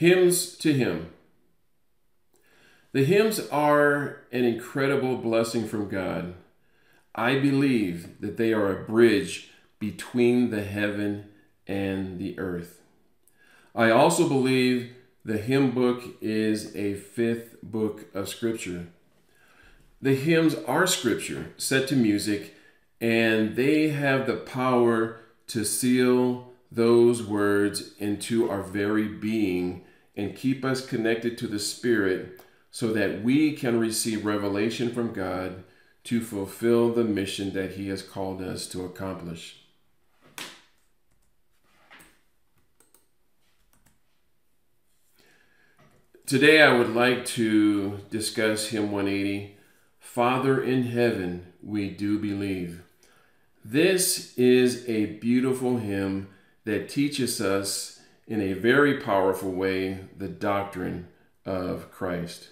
Hymns to Him. The hymns are an incredible blessing from God. I believe that they are a bridge between the heaven and the earth. I also believe the hymn book is a fifth book of Scripture. The hymns are Scripture set to music, and they have the power to seal those words into our very being and keep us connected to the Spirit so that we can receive revelation from God to fulfill the mission that He has called us to accomplish. Today, I would like to discuss Hymn 180 Father in Heaven, We Do Believe. This is a beautiful hymn that teaches us in a very powerful way the doctrine of Christ.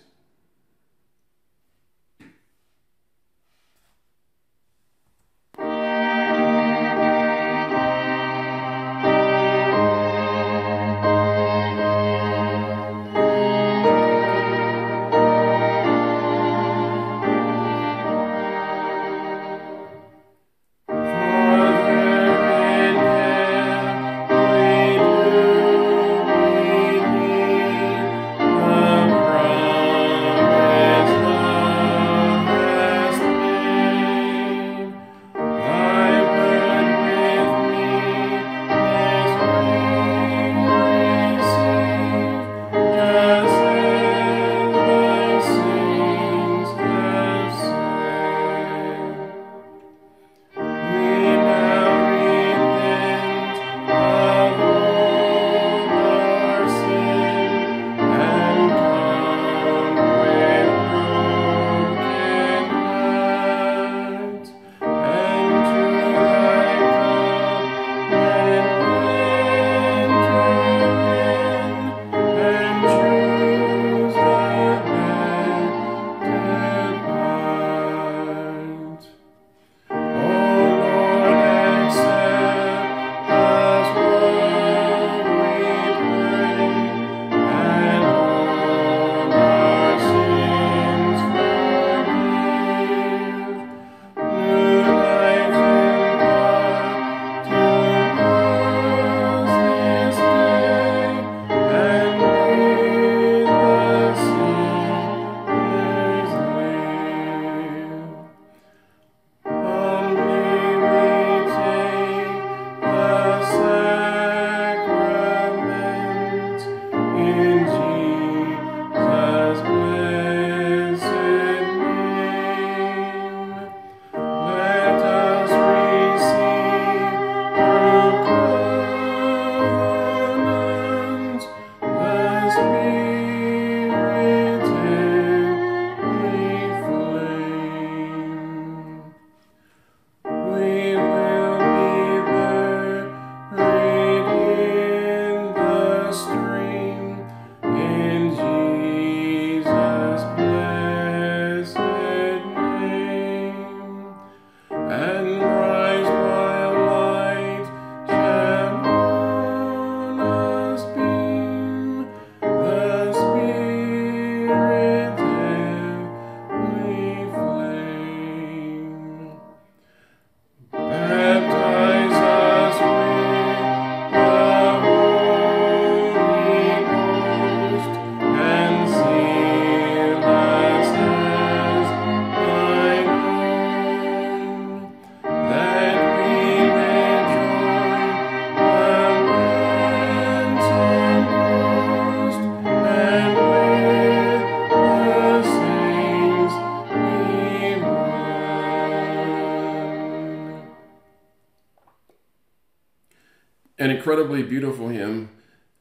Incredibly beautiful hymn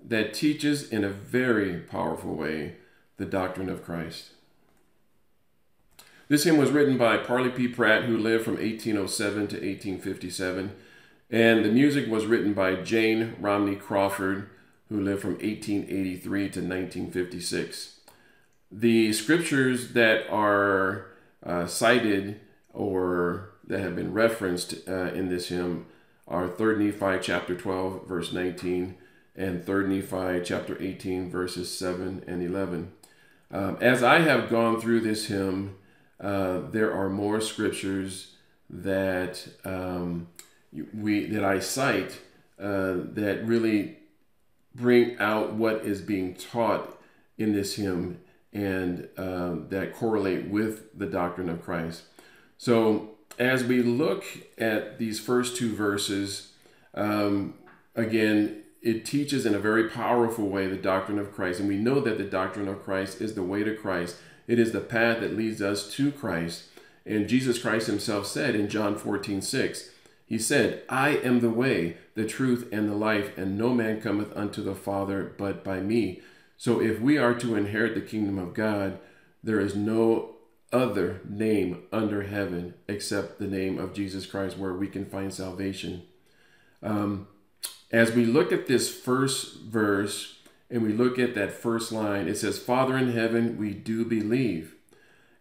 that teaches in a very powerful way the doctrine of Christ. This hymn was written by Parley P. Pratt, who lived from 1807 to 1857, and the music was written by Jane Romney Crawford, who lived from 1883 to 1956. The scriptures that are uh, cited or that have been referenced uh, in this hymn are 3 Nephi chapter 12, verse 19, and 3rd Nephi chapter 18, verses 7 and 11. Um, as I have gone through this hymn, uh, there are more scriptures that um, we that I cite uh, that really bring out what is being taught in this hymn and uh, that correlate with the doctrine of Christ. So as we look at these first two verses, um, again, it teaches in a very powerful way the doctrine of Christ. And we know that the doctrine of Christ is the way to Christ. It is the path that leads us to Christ. And Jesus Christ himself said in John 14, 6, He said, I am the way, the truth, and the life, and no man cometh unto the Father but by me. So if we are to inherit the kingdom of God, there is no other name under heaven except the name of Jesus Christ where we can find salvation. Um, as we look at this first verse and we look at that first line, it says, Father in heaven, we do believe.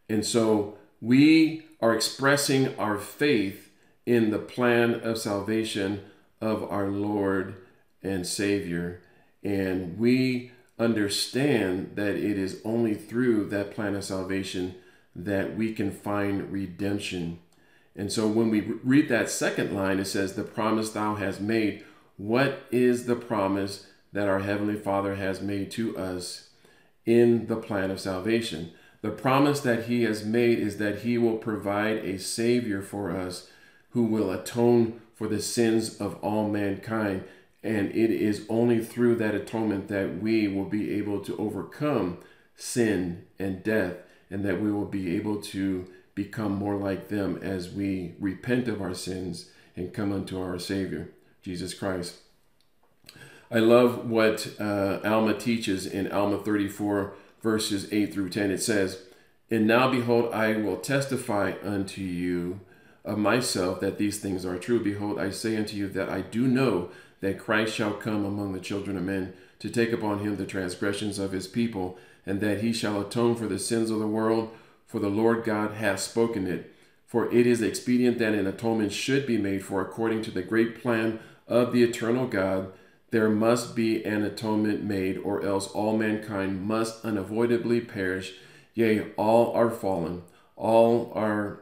And so we are expressing our faith in the plan of salvation of our Lord and Savior. And we understand that it is only through that plan of salvation that we can find redemption. And so when we read that second line, it says, The promise thou hast made what is the promise that our Heavenly Father has made to us in the plan of salvation? The promise that He has made is that He will provide a Savior for us who will atone for the sins of all mankind. And it is only through that atonement that we will be able to overcome sin and death, and that we will be able to become more like them as we repent of our sins and come unto our Savior. Jesus Christ. I love what uh, Alma teaches in Alma 34, verses 8 through 10. It says, And now behold, I will testify unto you of myself that these things are true. Behold, I say unto you that I do know that Christ shall come among the children of men to take upon him the transgressions of his people, and that he shall atone for the sins of the world. For the Lord God hath spoken it. For it is expedient that an atonement should be made for according to the great plan of the eternal God, there must be an atonement made, or else all mankind must unavoidably perish. Yea, all are fallen, all are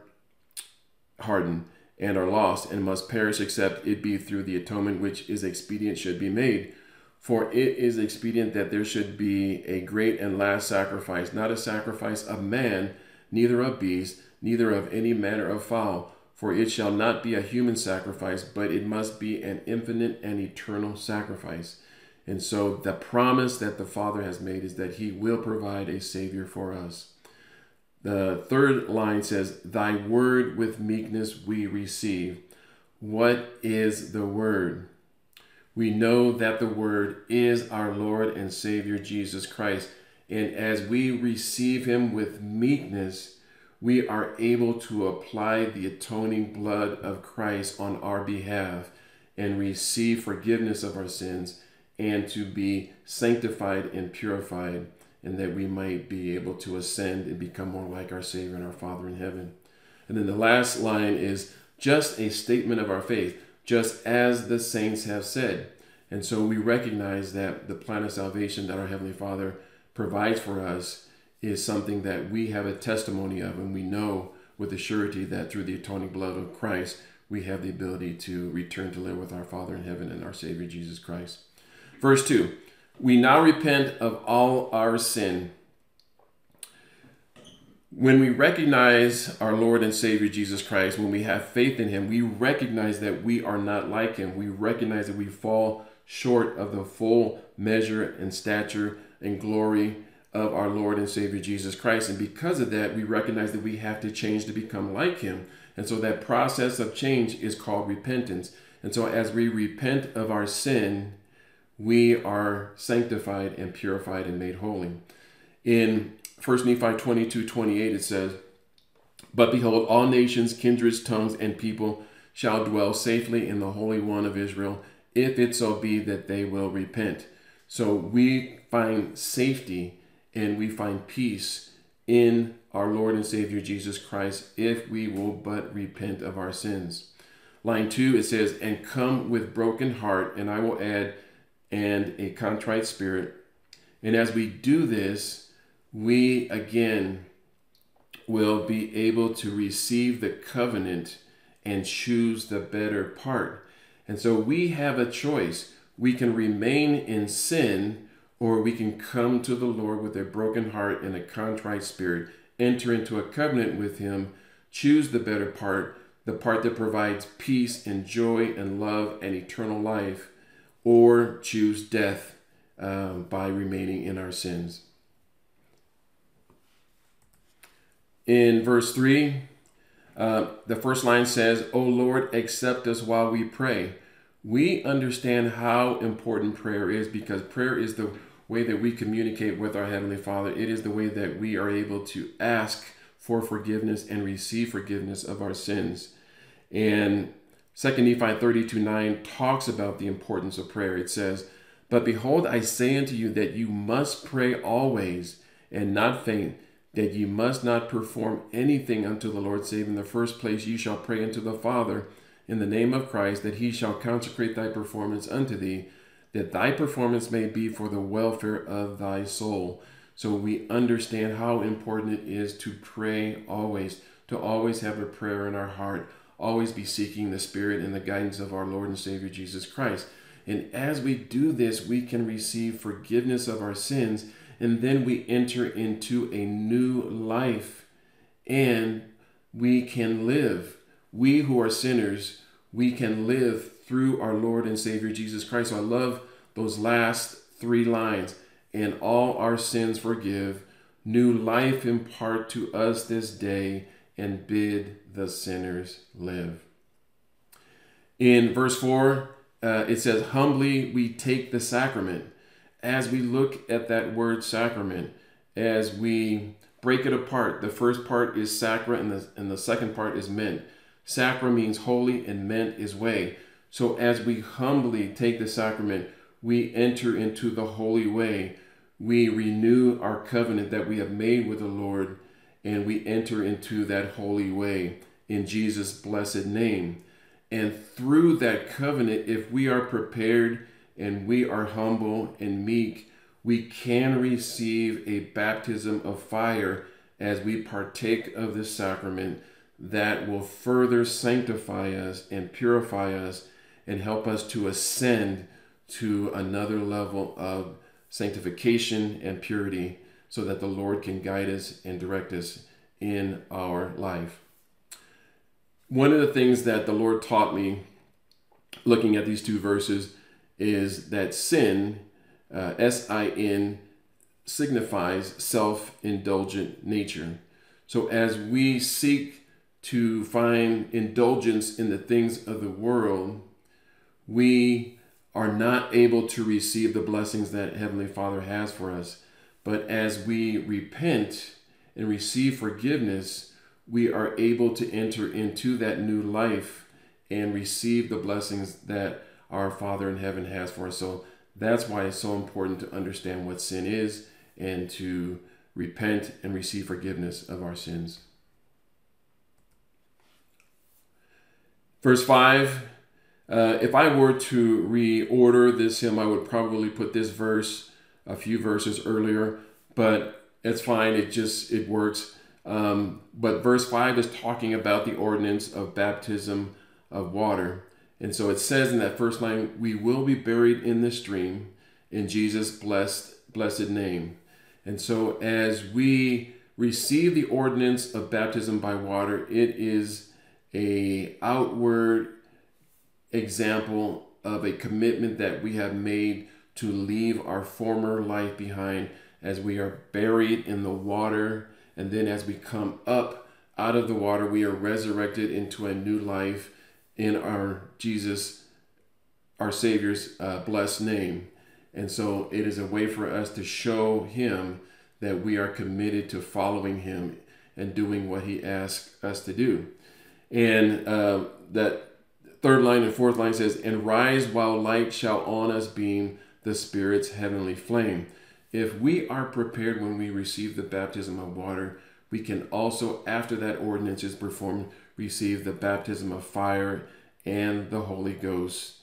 hardened, and are lost, and must perish, except it be through the atonement which is expedient should be made. For it is expedient that there should be a great and last sacrifice, not a sacrifice of man, neither of beast, neither of any manner of fowl for it shall not be a human sacrifice, but it must be an infinite and eternal sacrifice. And so the promise that the Father has made is that he will provide a Savior for us. The third line says, Thy word with meekness we receive. What is the word? We know that the word is our Lord and Savior Jesus Christ. And as we receive him with meekness, we are able to apply the atoning blood of Christ on our behalf and receive forgiveness of our sins and to be sanctified and purified, and that we might be able to ascend and become more like our Savior and our Father in heaven. And then the last line is just a statement of our faith, just as the saints have said. And so we recognize that the plan of salvation that our Heavenly Father provides for us is something that we have a testimony of, and we know with a surety that through the atoning blood of Christ, we have the ability to return to live with our Father in heaven and our Savior Jesus Christ. Verse 2 We now repent of all our sin. When we recognize our Lord and Savior Jesus Christ, when we have faith in Him, we recognize that we are not like Him. We recognize that we fall short of the full measure and stature and glory of our Lord and Savior Jesus Christ. And because of that, we recognize that we have to change to become like Him. And so that process of change is called repentance. And so as we repent of our sin, we are sanctified and purified and made holy. In 1 Nephi 22 28, it says, But behold, all nations, kindreds, tongues, and people shall dwell safely in the Holy One of Israel, if it so be that they will repent. So we find safety and we find peace in our Lord and Savior Jesus Christ if we will but repent of our sins. Line two, it says, And come with broken heart, and I will add, and a contrite spirit. And as we do this, we again will be able to receive the covenant and choose the better part. And so we have a choice. We can remain in sin or we can come to the Lord with a broken heart and a contrite spirit, enter into a covenant with Him, choose the better part, the part that provides peace and joy and love and eternal life, or choose death um, by remaining in our sins. In verse 3, uh, the first line says, O Lord, accept us while we pray. We understand how important prayer is because prayer is the way that we communicate with our Heavenly Father. It is the way that we are able to ask for forgiveness and receive forgiveness of our sins. And 2 Nephi 32 9 talks about the importance of prayer. It says, But behold, I say unto you that you must pray always and not faint, that ye must not perform anything unto the Lord, save in the first place ye shall pray unto the Father in the name of Christ, that he shall consecrate thy performance unto thee, that thy performance may be for the welfare of thy soul. So we understand how important it is to pray always, to always have a prayer in our heart, always be seeking the Spirit and the guidance of our Lord and Savior Jesus Christ. And as we do this, we can receive forgiveness of our sins, and then we enter into a new life and we can live. We who are sinners, we can live through our Lord and Savior Jesus Christ. So I love those last three lines. And all our sins forgive, new life impart to us this day, and bid the sinners live. In verse 4, uh, it says, Humbly we take the sacrament. As we look at that word sacrament, as we break it apart, the first part is sacra and the, and the second part is ment. Sacra means holy and ment is way. So as we humbly take the sacrament, we enter into the holy way. We renew our covenant that we have made with the Lord, and we enter into that holy way in Jesus' blessed name. And through that covenant, if we are prepared and we are humble and meek, we can receive a baptism of fire as we partake of this sacrament that will further sanctify us and purify us and help us to ascend to another level of sanctification and purity so that the Lord can guide us and direct us in our life. One of the things that the Lord taught me looking at these two verses is that sin, uh, S I N, signifies self indulgent nature. So as we seek to find indulgence in the things of the world, we are not able to receive the blessings that Heavenly Father has for us. But as we repent and receive forgiveness, we are able to enter into that new life and receive the blessings that our Father in heaven has for us. So that's why it's so important to understand what sin is and to repent and receive forgiveness of our sins. Verse 5 uh, if I were to reorder this hymn, I would probably put this verse a few verses earlier, but it's fine. It just it works. Um, but verse five is talking about the ordinance of baptism of water, and so it says in that first line, "We will be buried in the stream in Jesus' blessed blessed name." And so as we receive the ordinance of baptism by water, it is a outward example of a commitment that we have made to leave our former life behind as we are buried in the water. And then as we come up out of the water, we are resurrected into a new life in our Jesus, our Savior's uh, blessed name. And so it is a way for us to show Him that we are committed to following Him and doing what He asks us to do. And uh, that third line and fourth line says, And rise while light shall on us beam the Spirit's heavenly flame. If we are prepared when we receive the baptism of water, we can also, after that ordinance is performed, receive the baptism of fire and the Holy Ghost.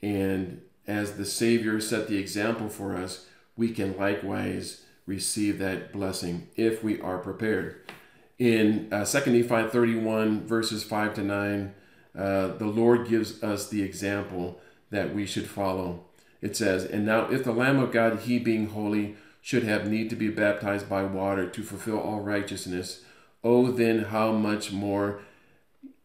And as the Savior set the example for us, we can likewise receive that blessing if we are prepared. In uh, 2 Nephi 31, verses 5 to 9, uh, the Lord gives us the example that we should follow. It says, And now if the Lamb of God, he being holy, should have need to be baptized by water to fulfill all righteousness, oh, then how much more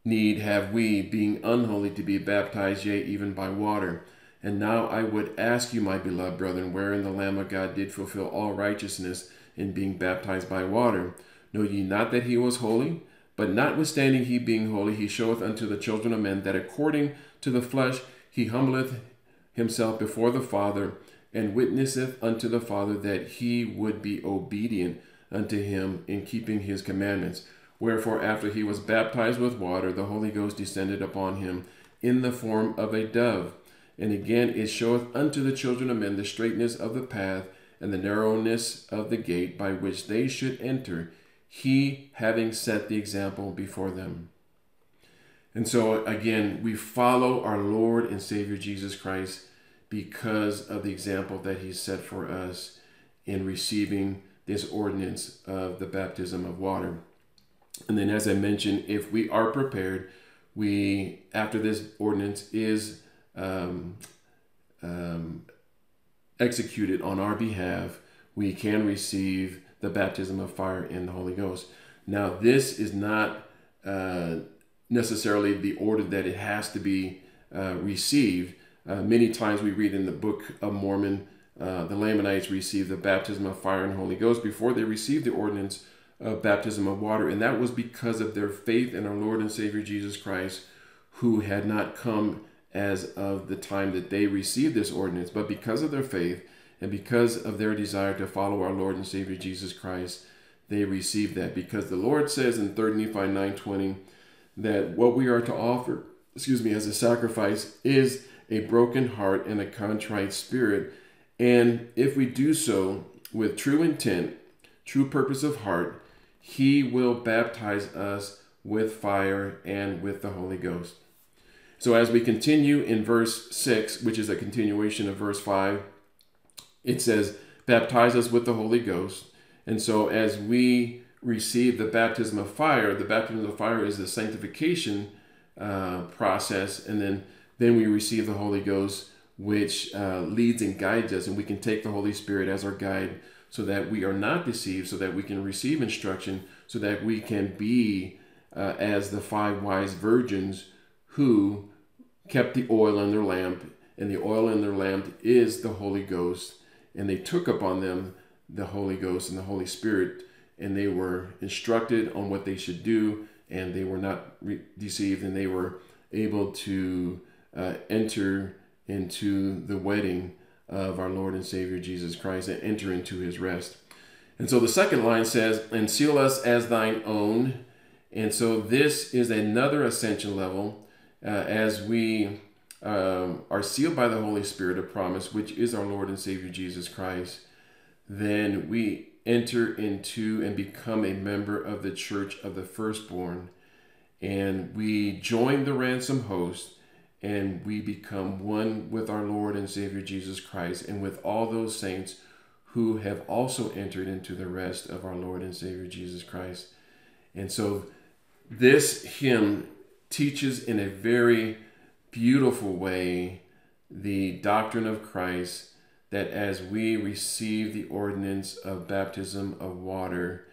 need have we, being unholy, to be baptized, yea, even by water? And now I would ask you, my beloved brethren, wherein the Lamb of God did fulfill all righteousness in being baptized by water. Know ye not that he was holy? But notwithstanding he being holy, he showeth unto the children of men that according to the flesh he humbleth himself before the Father, and witnesseth unto the Father that he would be obedient unto him in keeping his commandments. Wherefore, after he was baptized with water, the Holy Ghost descended upon him in the form of a dove. And again, it showeth unto the children of men the straightness of the path and the narrowness of the gate by which they should enter, he having set the example before them. And so, again, we follow our Lord and Savior Jesus Christ because of the example that he set for us in receiving this ordinance of the baptism of water. And then, as I mentioned, if we are prepared, we, after this ordinance is um, um, executed on our behalf, we can receive the baptism of fire in the Holy Ghost. Now, this is not uh, necessarily the order that it has to be uh, received. Uh, many times we read in the Book of Mormon, uh, the Lamanites received the baptism of fire and Holy Ghost before they received the ordinance of baptism of water. And that was because of their faith in our Lord and Savior Jesus Christ, who had not come as of the time that they received this ordinance, but because of their faith and because of their desire to follow our Lord and Savior Jesus Christ, they received that. Because the Lord says in 3 Nephi 9:20 that what we are to offer, excuse me, as a sacrifice is a broken heart and a contrite spirit. And if we do so with true intent, true purpose of heart, he will baptize us with fire and with the Holy Ghost. So as we continue in verse 6, which is a continuation of verse 5, it says, Baptize us with the Holy Ghost. And so as we receive the baptism of fire, the baptism of fire is the sanctification uh, process, and then then we receive the Holy Ghost, which uh, leads and guides us, and we can take the Holy Spirit as our guide, so that we are not deceived, so that we can receive instruction, so that we can be uh, as the five wise virgins who kept the oil in their lamp, and the oil in their lamp is the Holy Ghost. And they took upon them the Holy Ghost and the Holy Spirit, and they were instructed on what they should do, and they were not deceived, and they were able to uh, enter into the wedding of our Lord and Savior Jesus Christ and enter into his rest. And so the second line says, and seal us as thine own. And so this is another ascension level uh, as we um, are sealed by the Holy Spirit of promise, which is our Lord and Savior Jesus Christ, then we enter into and become a member of the church of the firstborn. And we join the ransom host and we become one with our Lord and Savior Jesus Christ and with all those saints who have also entered into the rest of our Lord and Savior Jesus Christ. And so this hymn teaches in a very beautiful way the doctrine of Christ that as we receive the ordinance of baptism of water,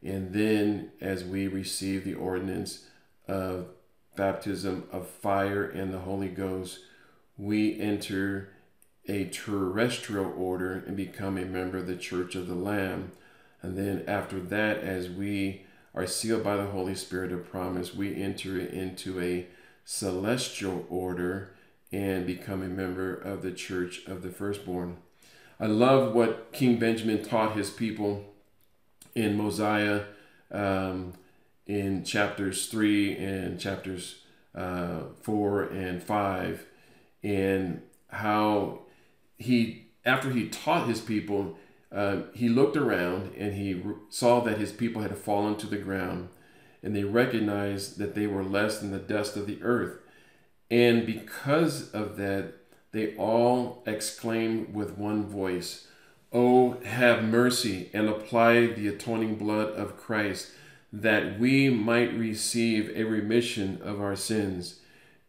and then as we receive the ordinance of baptism of fire and the Holy Ghost, we enter a terrestrial order and become a member of the Church of the Lamb. And then after that, as we are sealed by the Holy Spirit of promise, we enter into a celestial order and become a member of the church of the firstborn. I love what King Benjamin taught his people in Mosiah um, in chapters 3 and chapters uh, 4 and 5, and how he, after he taught his people, uh, he looked around and he saw that his people had fallen to the ground and they recognized that they were less than the dust of the earth. And because of that, they all exclaim with one voice, Oh, have mercy and apply the atoning blood of Christ, that we might receive a remission of our sins.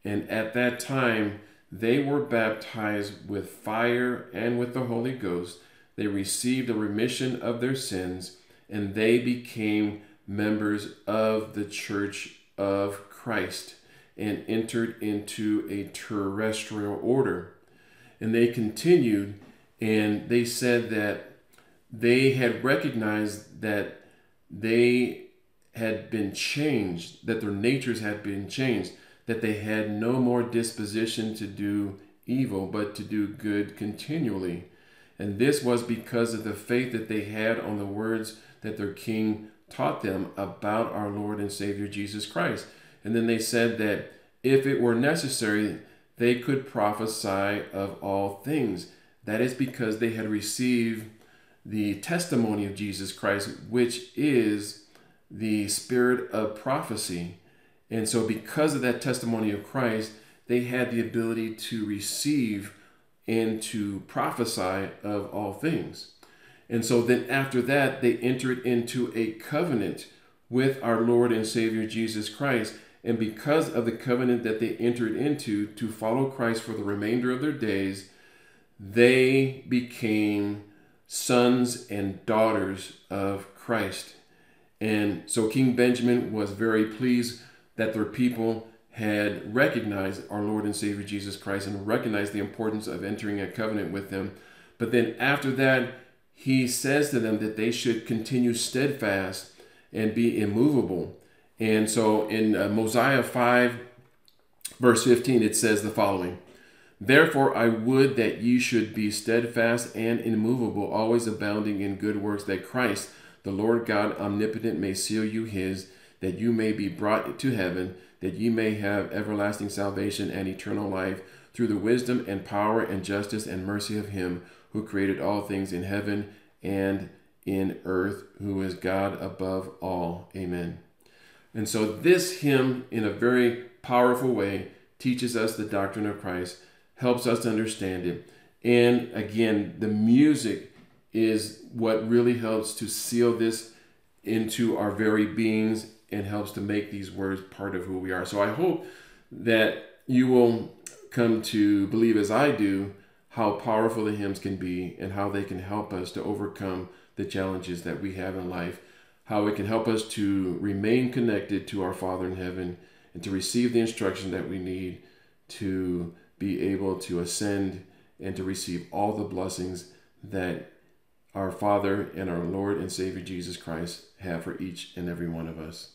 And at that time, they were baptized with fire and with the Holy Ghost. They received a remission of their sins, and they became members of the church of Christ and entered into a terrestrial order. And they continued and they said that they had recognized that they had been changed, that their natures had been changed, that they had no more disposition to do evil, but to do good continually. And this was because of the faith that they had on the words that their king taught them about our Lord and Savior Jesus Christ. And then they said that if it were necessary, they could prophesy of all things. That is because they had received the testimony of Jesus Christ, which is the spirit of prophecy. And so, because of that testimony of Christ, they had the ability to receive and to prophesy of all things. And so, then after that, they entered into a covenant with our Lord and Savior Jesus Christ. And because of the covenant that they entered into to follow Christ for the remainder of their days, they became sons and daughters of Christ. And so King Benjamin was very pleased that their people had recognized our Lord and Savior Jesus Christ and recognized the importance of entering a covenant with them. But then after that, he says to them that they should continue steadfast and be immovable and so in uh, Mosiah 5, verse 15, it says the following Therefore I would that ye should be steadfast and immovable, always abounding in good works, that Christ, the Lord God omnipotent, may seal you his, that you may be brought to heaven, that ye may have everlasting salvation and eternal life, through the wisdom and power and justice and mercy of him who created all things in heaven and in earth, who is God above all. Amen. And so, this hymn, in a very powerful way, teaches us the doctrine of Christ, helps us to understand it. And again, the music is what really helps to seal this into our very beings and helps to make these words part of who we are. So, I hope that you will come to believe, as I do, how powerful the hymns can be and how they can help us to overcome the challenges that we have in life how it can help us to remain connected to our Father in heaven and to receive the instruction that we need to be able to ascend and to receive all the blessings that our Father and our Lord and Savior Jesus Christ have for each and every one of us.